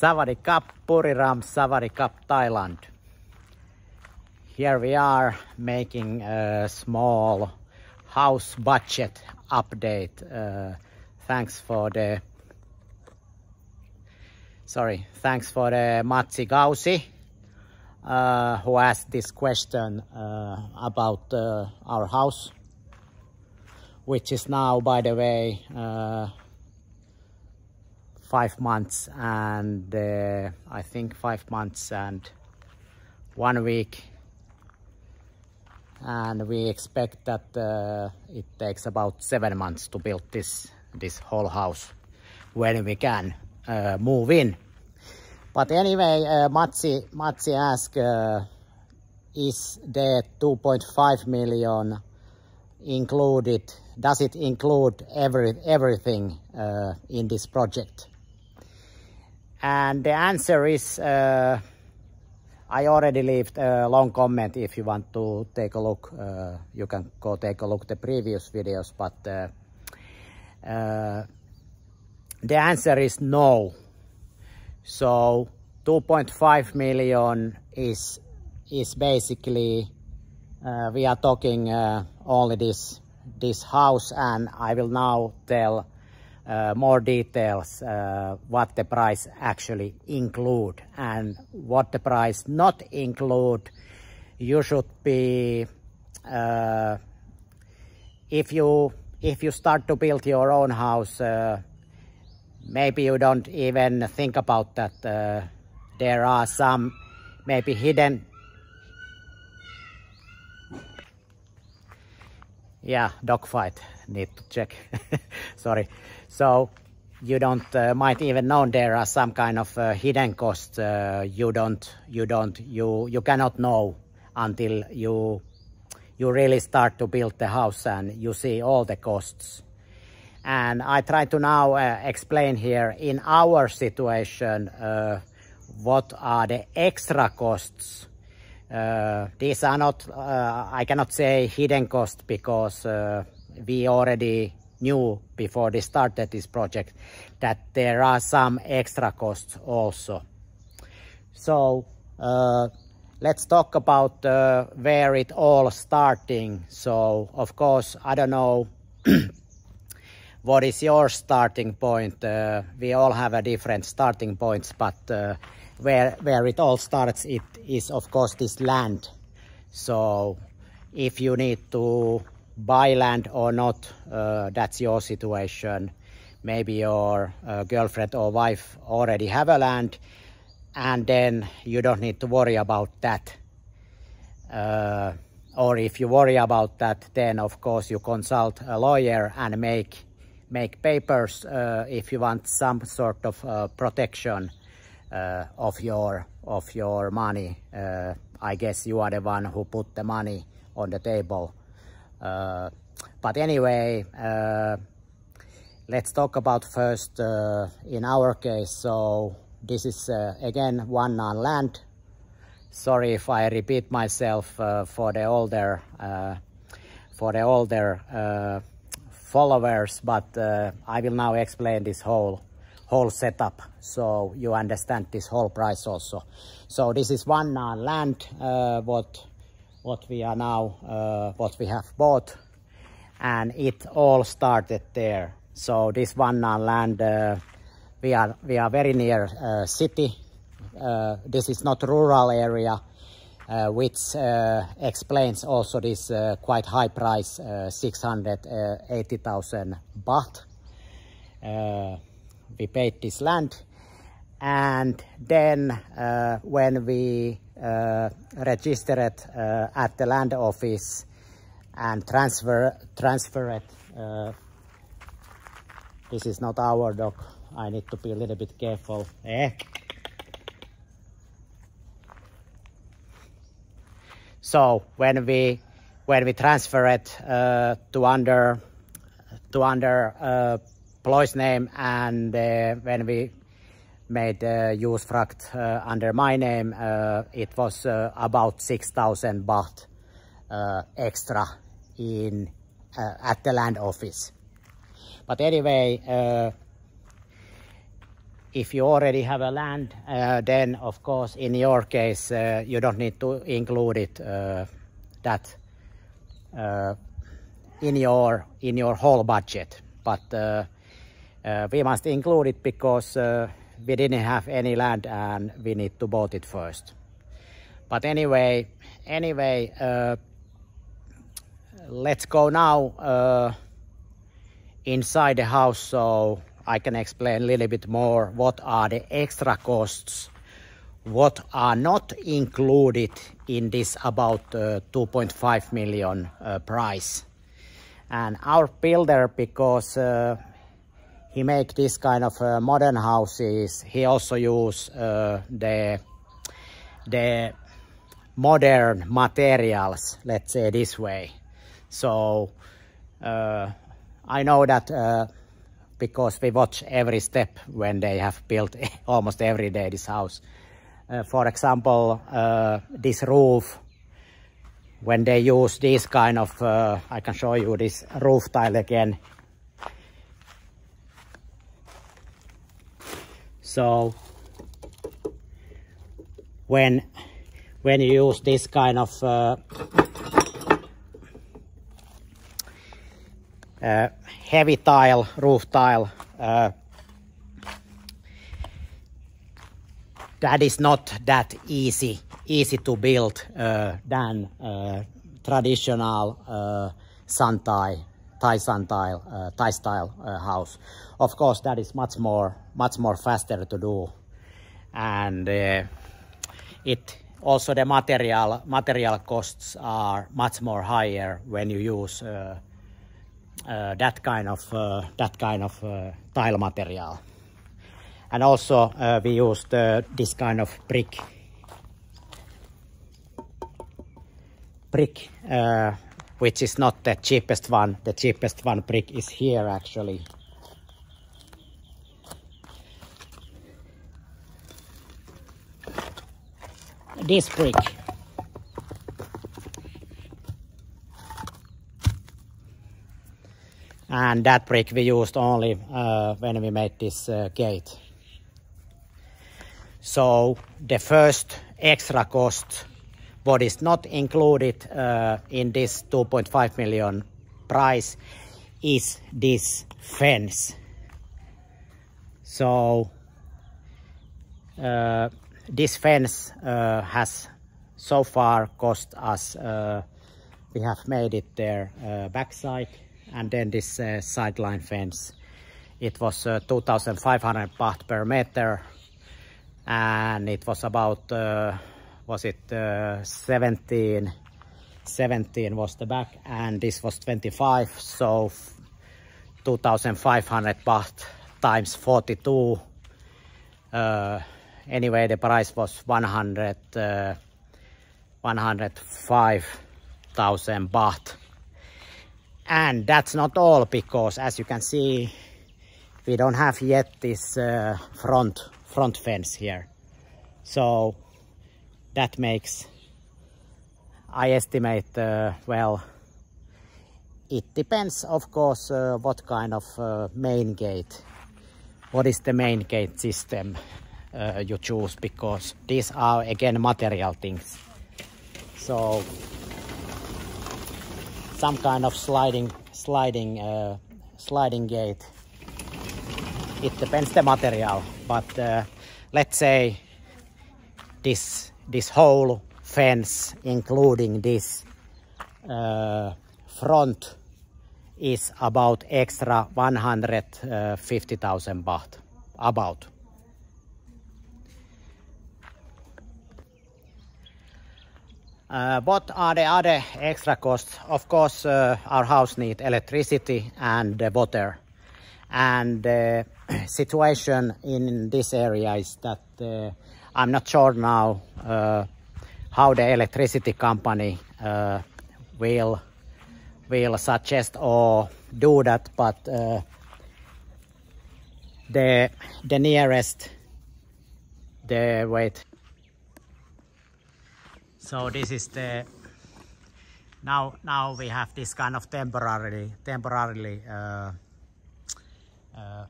Sawadee Buriram, Sawadee Thailand. Here we are making a small house budget update. Uh, thanks for the sorry, thanks for the Matsi Gausi uh, who asked this question uh, about uh, our house, which is now, by the way, uh, five months and uh, I think five months and one week. And we expect that uh, it takes about seven months to build this this whole house when we can uh, move in. But anyway uh, Matsi, Matsi asked uh, is the 2.5 million included does it include every everything uh, in this project and the answer is, uh, I already left a long comment. If you want to take a look, uh, you can go take a look the previous videos. But uh, uh the answer is no. So 2.5 million is is basically uh, we are talking uh, only this this house, and I will now tell uh, more details uh, what the price actually include. And what the price not include you should be uh, if you if you start to build your own house uh, maybe you don't even think about that uh, there are some maybe hidden yeah dogfight. Need to check. Sorry so you don't uh, might even know there are some kind of uh, hidden costs uh, you don't you don't you you cannot know until you you really start to build the house and you see all the costs. And i try to now uh, explain here in our situation uh, what are the extra costs. Uh, these are not i cannot say hidden costs because we already knew before they started this project that there are some extra costs also. So uh, let's talk about uh, where it all starting. So of course, I don't know what is your starting point. Uh, we all have a different starting points, but uh, where where it all starts, it is of course this land. So if you need to buy land or not, uh, that's your situation. Maybe your uh, girlfriend or wife already have a land and then you don't need to worry about that. Uh, or if you worry about that, then of course you consult a lawyer and make make papers uh, if you want some sort of uh, protection uh, of your of your money. I guess you are the one who put the money on the table uh, but anyway, uh, let's talk about first uh, in our case. So this is again one on land. Sorry if I repeat myself for the older for the older followers, but uh, I will now explain this whole whole setup so you understand this whole price also. So this is one uh, land uh, what what we are now, uh, what we have bought, and it all started there. So this one land, uh, we are we are very near uh, city. Uh, this is not rural area, uh, which uh, explains also this quite high price, 680,000 baht. we paid this land, and then when we uh, register it uh, at the land office and transfer transfer it. Uh, this is not our dog. I need to be a little bit careful. Eh? So when we when we transfer it uh, to under to under uh, Ploy's name and uh, when we made uh, usufruct uh, under my name, uh, it was uh, about 6,000 baht uh, extra in uh, at the land office. But anyway, if you already have a land, uh, then of course in your case uh, you don't need to include it uh, that uh, in your in your whole budget. But uh, uh, we must include it because we didn't have any land and we need to bought it first. But anyway, anyway, let's go now inside the house so I can explain a little bit more what are the extra costs, what are not included in this about uh, 2.5 million uh, price. And our builder, because uh, he make this kind of uh, modern houses, he also use uh, the, the modern materials, let's say this way. So uh, I know that because we watch every step when they have built almost every day this house. Uh, for example, uh, this roof, when they use this kind of, uh, I can show you this roof tile again. So when when you use this kind of uh, uh, heavy tile, roof tile. Uh, that is not that easy easy to build uh, than uh, traditional uh, sun tie, Thai sun tile, uh, Thai style uh, house. Of course, that is much more much more faster to do, and uh, it also the material material costs are much more higher when you use uh, that kind of uh, that kind of uh, tile material. And also we used this kind of brick brick which is not the cheapest one. The cheapest one brick is here actually. This brick and that brick we used only uh, when we made this uh, gate. So the first extra cost, what is not included uh, in this 2.5 million price, is this fence. So uh, this fence uh, has so far cost us, we have made it there backside and then this sideline fence. It was uh, 2,500 baht per meter and it was about, was it 17, 17 was the back and this was 25 so 2500 baht times 42 uh, anyway the price was 100 uh, 105,000 baht. And that's not all because as you can see we don't have yet this uh, front front fence here. So that makes I estimate uh, well it depends of course uh, what kind of uh, main gate what is the main gate system you choose because these are again material things. So some kind of sliding sliding uh, sliding gate it depends the material but uh, let's say this this whole fence including this uh, front is about extra 150,000 baht about Uh, what are the other extra costs? Of course, uh, our house needs electricity and uh, water. And the situation in this area is that uh, I'm not sure now uh, how the electricity company uh, will will suggest or do that, but the the nearest the wait. So this is the now now we have this kind of temporarily temporarily uh, uh,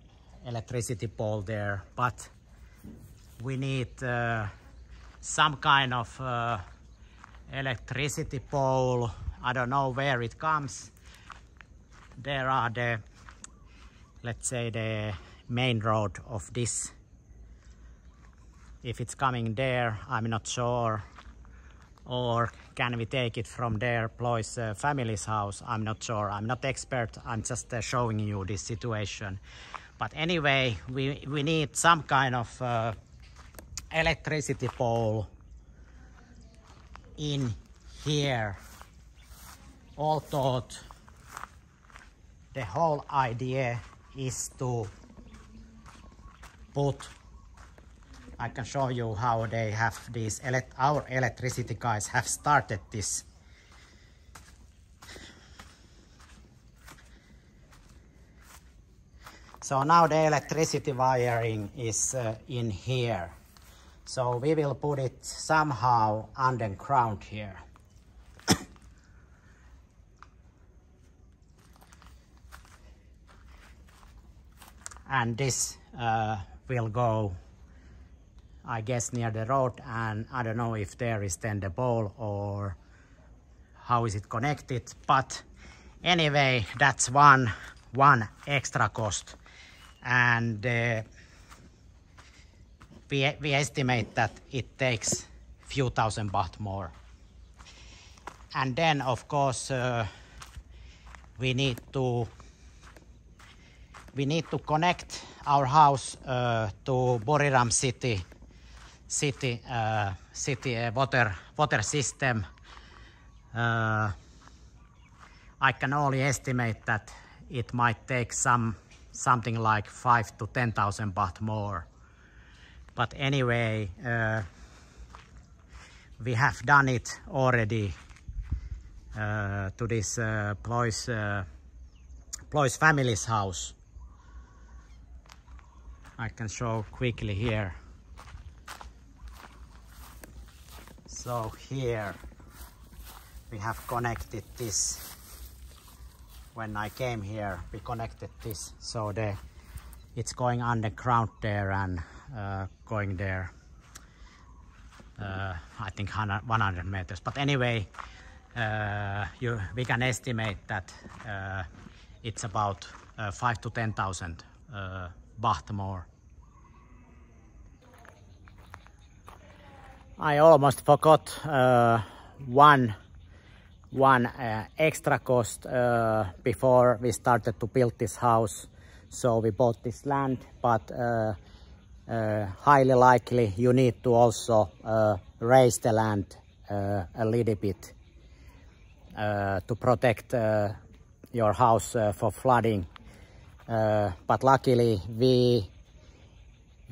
electricity pole there, but we need uh, some kind of uh, electricity pole. I don't know where it comes. There are the, let's say the main road of this. If it's coming there, I'm not sure. Or can we take it from there, Ploy's uh, family's house? I'm not sure. I'm not expert. I'm just uh, showing you this situation. But anyway, we, we need some kind of uh, electricity pole in here. All thought the whole idea is to put I can show you how they have these our electricity guys have started this so now the electricity wiring is uh, in here so we will put it somehow underground here. And this uh, will go I guess near the road and I don't know if there is then the pole or how is it connected but anyway that's one one extra cost. And uh, we, we estimate that it takes a few thousand baht more and then of course uh, we need to we need to connect our house uh, to Buriram city city uh, city uh, water water system. Uh, I can only estimate that it might take some something like five to ten thousand baht more. But anyway, uh, we have done it already uh, to this uh, Ploy's, uh, family's house. I can show quickly here. So here we have connected this. When I came here, we connected this. So the it's going underground there and uh, going there. Uh, I think 100, 100 meters. But anyway, uh, you, we can estimate that uh, it's about uh, five to 10,000 uh, baht more. I almost forgot one one uh, extra cost uh, before we started to build this house. So we bought this land, but uh, highly likely you need to also uh, raise the land a little bit to protect your house for flooding. but luckily we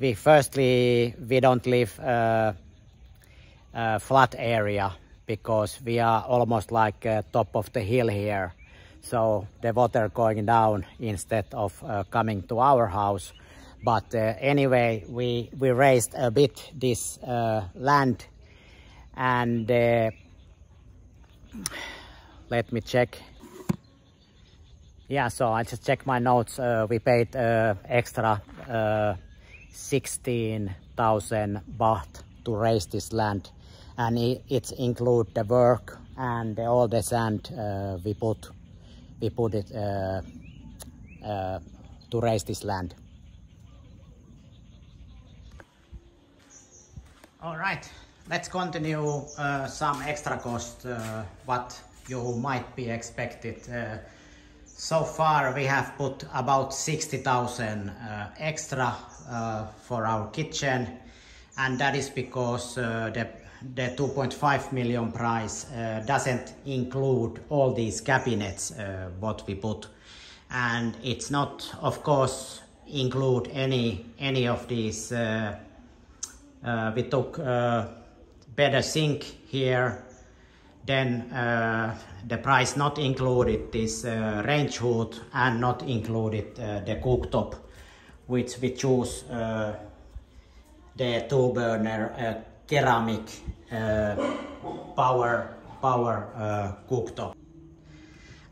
we firstly we don't live uh, flat area because we are almost like uh, top of the hill here. So the water going down instead of uh, coming to our house. But uh, anyway, we, we raised a bit this uh, land and uh, let me check. Yeah, so I just check my notes. we paid extra 16,000 baht to raise this land and it, it include the work and all the sand uh, we put we put it uh, uh, to raise this land. All right, let's continue uh, some extra cost uh, what you might be expected. Uh, so far we have put about 60,000 extra for our kitchen and that is because the the 2.5 million price uh, doesn't include all these cabinets uh, what we put and it's not of course include any any of these uh, uh we took uh, better sink here then uh, the price not included this range hood and not included the cooktop which we choose the two burner ceramic uh, power power uh, cooktop.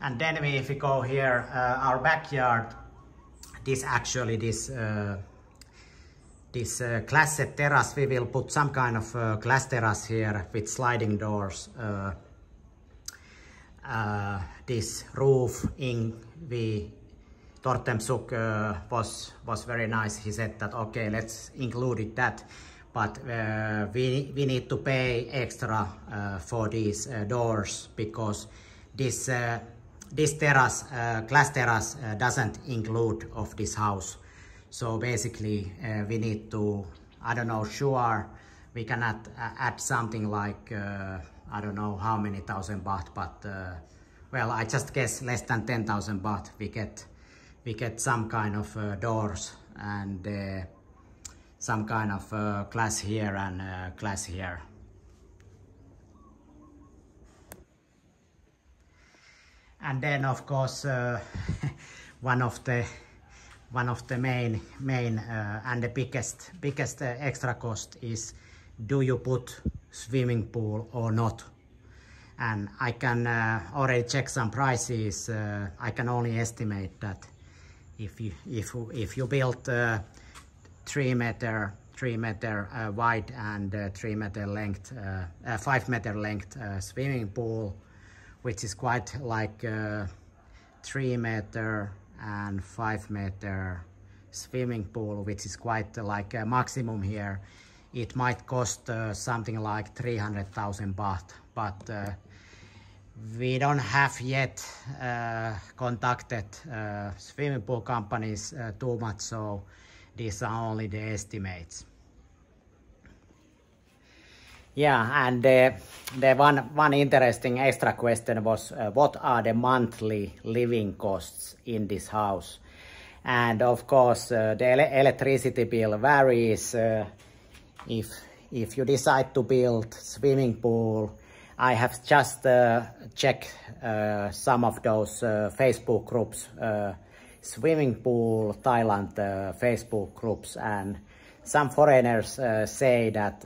And then we, if we go here, uh, our backyard, this actually this uh, this uh, terrace we will put some kind of uh, glass terrace here with sliding doors uh, uh this roof in we Tortem Suk uh, was was very nice he said that okay let's include it that but uh, we we need to pay extra for these doors because this this terrace, glass terrace, doesn't include of this house. So basically, uh, we need to, I don't know, sure, we cannot add something like, I don't know how many thousand baht, but well, I just guess less than 10,000 baht we get, we get some kind of uh, doors and uh, some kind of uh, glass here and glass here. and then of course uh, one of the one of the main main uh, and the biggest biggest uh, extra cost is do you put swimming pool or not? And I can uh, already check some prices uh, I can only estimate that if you if if you build uh, three meter three meter wide and three meter length five meter length swimming pool which is quite like three meter and five meter swimming pool, which is quite like a maximum here. It might cost uh, something like 300,000 baht, but uh, we don't have yet uh, contacted uh, swimming pool companies uh, too much, so these are only the estimates. Yeah, and uh, the one one interesting extra question was uh, what are the monthly living costs in this house? And of course, uh, the ele electricity bill varies. Uh, if if you decide to build swimming pool, I have just uh, checked uh, some of those Facebook groups, swimming pool Thailand Facebook groups, and some foreigners say that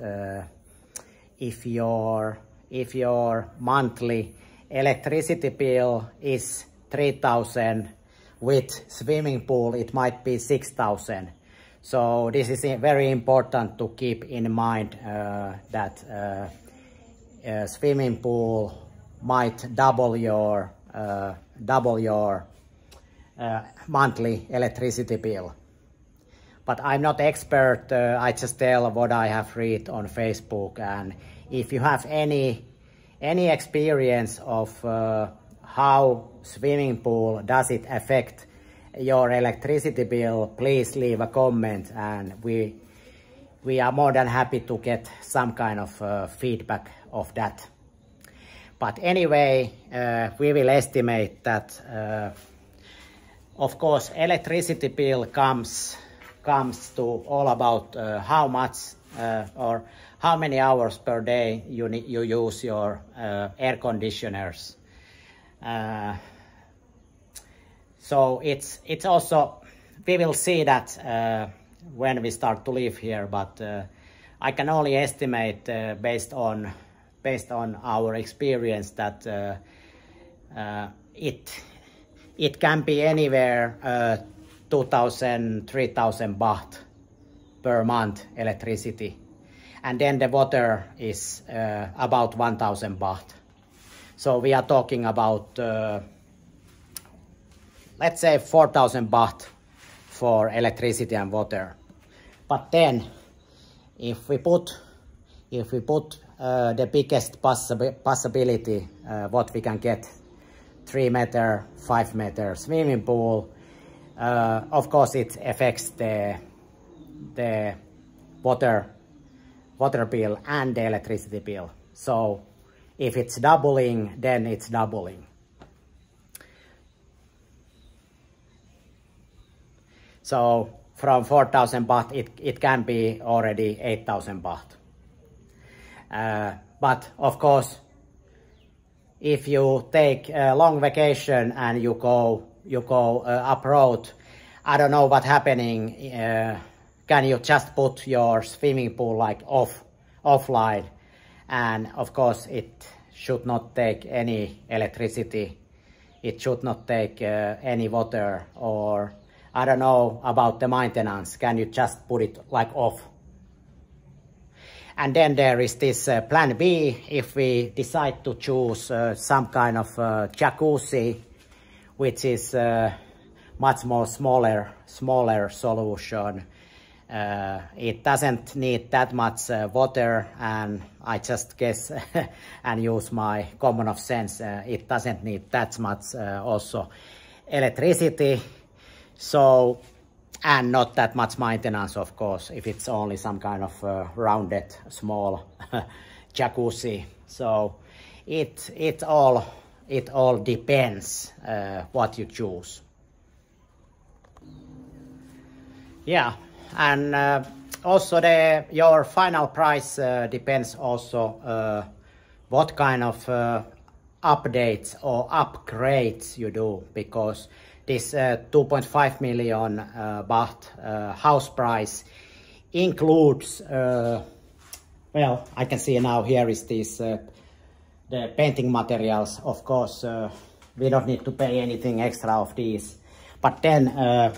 if your if your monthly electricity bill is 3000 with swimming pool it might be 6000 so this is very important to keep in mind uh, that uh, swimming pool might double your uh, double your uh, monthly electricity bill but I'm not expert. Uh, I just tell what I have read on Facebook. And if you have any any experience of uh, how swimming pool does it affect your electricity bill, please leave a comment, and we we are more than happy to get some kind of uh, feedback of that. But anyway, uh, we will estimate that. Uh, of course, electricity bill comes comes to all about uh, how much uh, or how many hours per day you, you use your uh, air conditioners. Uh, so it's, it's also, we will see that uh, when we start to live here, but uh, I can only estimate based on based on our experience that it it can be anywhere 2,000, 3,000 baht per month electricity. And then the water is uh, about 1,000 baht. So we are talking about, uh, let's say 4,000 baht for electricity and water. But then if we put, if we put uh, the biggest possi possibility uh, what we can get, three meter, five meter swimming pool, uh, of course, it affects the the water water bill and the electricity bill. So if it's doubling, then it's doubling. So from 4,000 baht, it, it can be already 8,000 baht. Uh, but of course, if you take a long vacation and you go you go uh, abroad, I don't know what's happening. Uh, can you just put your swimming pool like off offline? And of course, it should not take any electricity. It should not take uh, any water or I don't know about the maintenance. Can you just put it like off? And then there is this uh, plan B if we decide to choose uh, some kind of uh, jacuzzi, which is uh, much more smaller, smaller solution. Uh, it doesn't need that much uh, water and I just guess and use my common of sense, it doesn't need that much also electricity. So and not that much maintenance of course if it's only some kind of uh, rounded small jacuzzi so it it all it all depends uh, what you choose. Yeah and uh, also the your final price uh, depends also uh, what kind of uh, updates or upgrades you do because this uh, 2.5 million baht house price includes, well, I can see now here is this, the painting materials. Of course, we don't need to pay anything extra of these. But then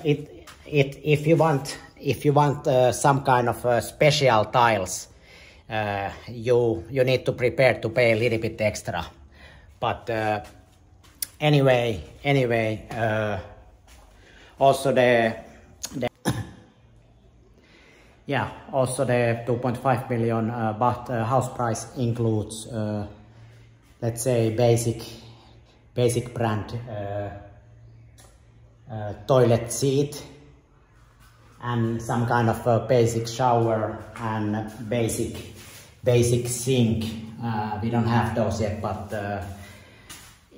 it, it, if you want, if you want some kind of special tiles, uh, you you need to prepare to pay a little bit extra but uh, anyway, anyway, uh, also the, the yeah, also the 2.5 million uh, baht uh, house price includes, uh, let's say, basic, basic brand uh, uh, toilet seat and some kind of a basic shower and basic, basic sink. we don't have those yet, but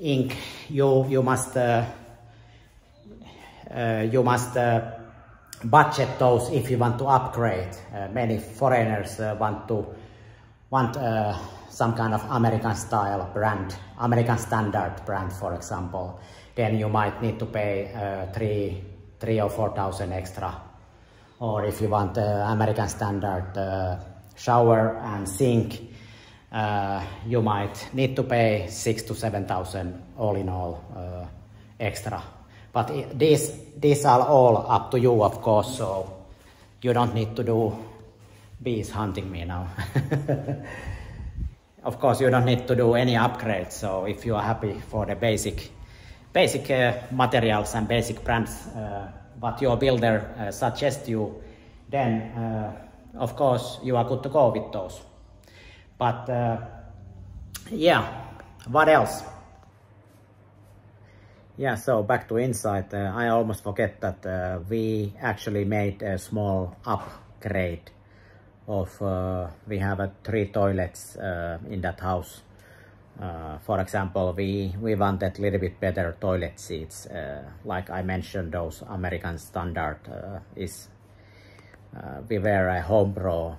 ink you you must uh, uh, you must uh, budget those if you want to upgrade. Uh, many foreigners uh, want to want uh, some kind of American style brand, American standard brand, for example. Then you might need to pay three three or four thousand extra. Or if you want American standard shower and sink, uh, you might need to pay six to seven thousand all in all uh, extra. But these these are all up to you, of course. So you don't need to do bees hunting me now. of course, you don't need to do any upgrades. So if you are happy for the basic basic uh, materials and basic brands, uh, what your builder uh, suggests you, then uh, of course you are good to go with those. But uh, yeah, what else? Yeah, so back to Insight, uh, I almost forget that we actually made a small upgrade of, uh, we have uh, three toilets uh, in that house. for example, we, we wanted a little bit better toilet seats. like I mentioned, those American standard is, we were a HomePro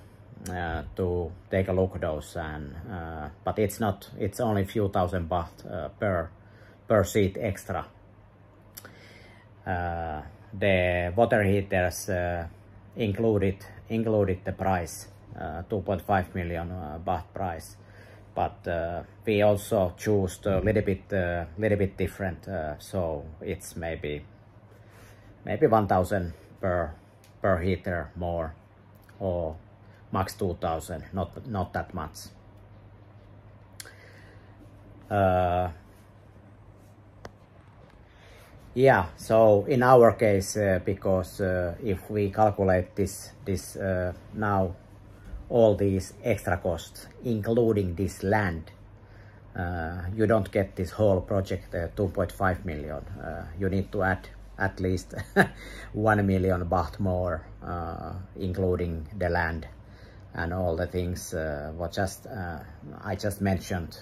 uh, to take a look at those and uh, but it's not it's only a few thousand baht uh, per per seat extra uh, the water heaters uh, included included the price uh, 2.5 million baht price. But we also choose a little bit little bit different so it's maybe maybe 1000 per per heater more or max 2000 not not that much. Uh, yeah so in our case uh, because uh, if we calculate this this uh, now all these extra costs including this land uh, you don't get this whole project uh, 2.5 million you need to add at least 1 million baht more including the land and all the things uh, what just uh, I just mentioned.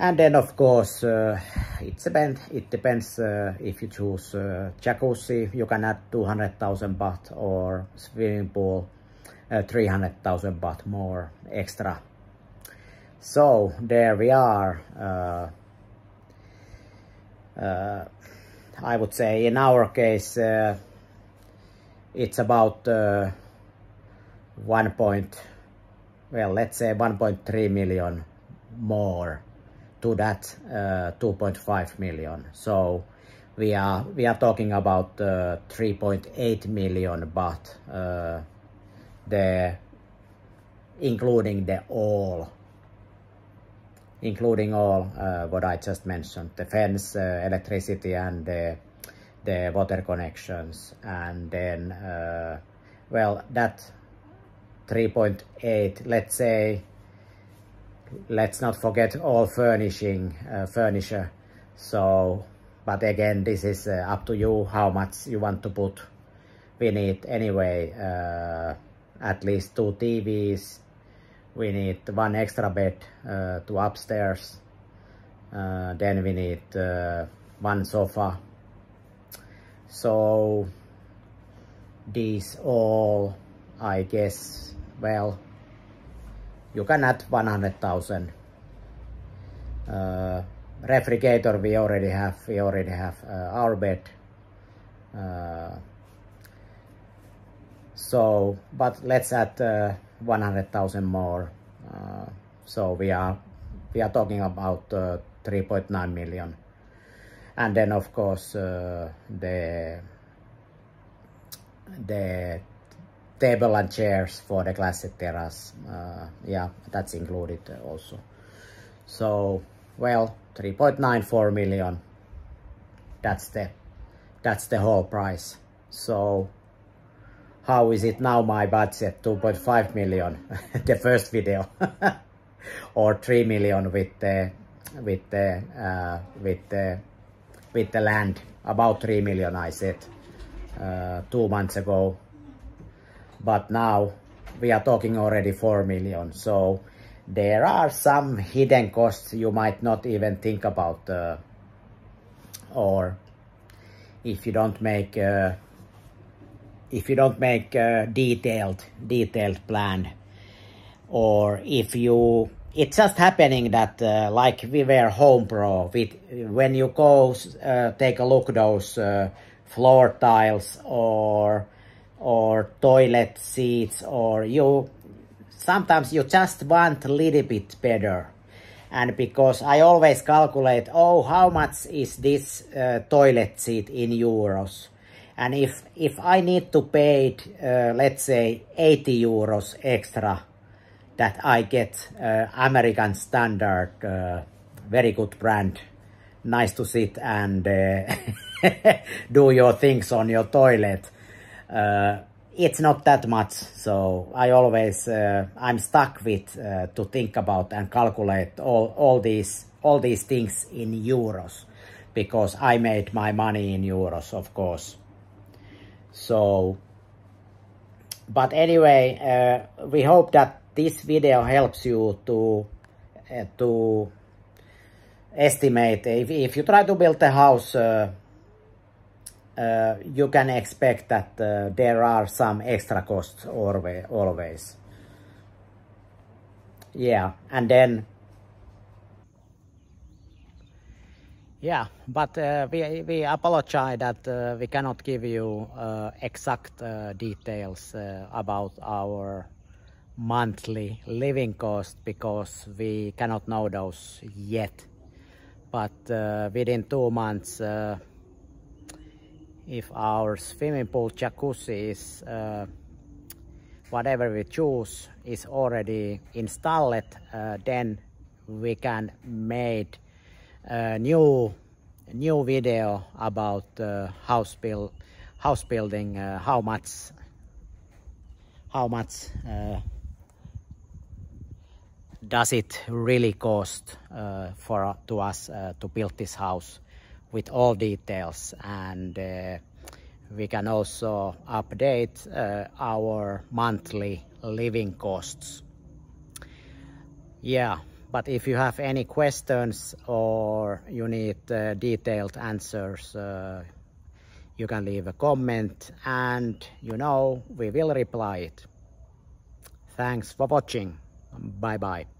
And then of course uh, it depends. It depends uh, if you choose uh, jacuzzi, you can add 200,000 baht, or swimming pool, uh, 300,000 baht more extra. So there we are. I would say in our case it's about one point, well, let's say 1.3 million more to that uh, 2.5 million. So we are we are talking about uh, 3.8 million but uh, the including the all including all uh, what I just mentioned the fence uh, electricity and the the water connections and then uh, well that 3.8 let's say let's not forget all furnishing uh, furniture. So but again this is uh, up to you how much you want to put we need anyway uh, at least two TVs we need one extra bed uh, to upstairs. Uh, then we need uh, one sofa. So these all I guess well you can add 100,000 uh, refrigerator we already have we already have uh, our bed. Uh, so but let's add uh, 100,000 more. Uh, so we are we are talking about uh, 3.9 million. And then of course uh, the the table and chairs for the classic terrace yeah that's included also. So well 3.94 million. That's the that's the whole price. So how is it now my budget? 2.5 million. The first video. Or 3 million with the with the uh, with the with the land. About 3 million I said uh, two months ago but now we are talking already 4 million. So there are some hidden costs you might not even think about uh, or if you don't make uh, if you don't make a detailed detailed plan. Or if you it's just happening that uh, like we were HomePro with when you go uh, take a look those uh, floor tiles or or toilet seats or you sometimes you just want a little bit better. And because I always calculate, oh, how much is this uh, toilet seat in euros? And if, if I need to pay, uh, let's say, 80 euros extra, that I get uh, American standard, uh, very good brand, nice to sit and uh, do your things on your toilet. Uh, it's not that much so i always uh, i'm stuck with uh, to think about and calculate all all these all these things in euros because i made my money in euros of course. So but anyway uh, we hope that this video helps you to uh, to estimate if, if you try to build a house uh, you can expect that uh, there are some extra costs always. Yeah, and then Yeah, but uh, we, we apologize that uh, we cannot give you uh, exact uh, details uh, about our monthly living cost because we cannot know those yet. But uh, within two months, if our swimming pool jacuzzi is uh, whatever we choose is already installed uh, then we can make a new new video about uh, house build house building uh, how much how much uh, does it really cost uh, for to us to build this house with all details and uh, we can also update uh, our monthly living costs. Yeah, but if you have any questions or you need uh, detailed answers, uh, you can leave a comment and you know we will reply it. Thanks for watching. Bye bye.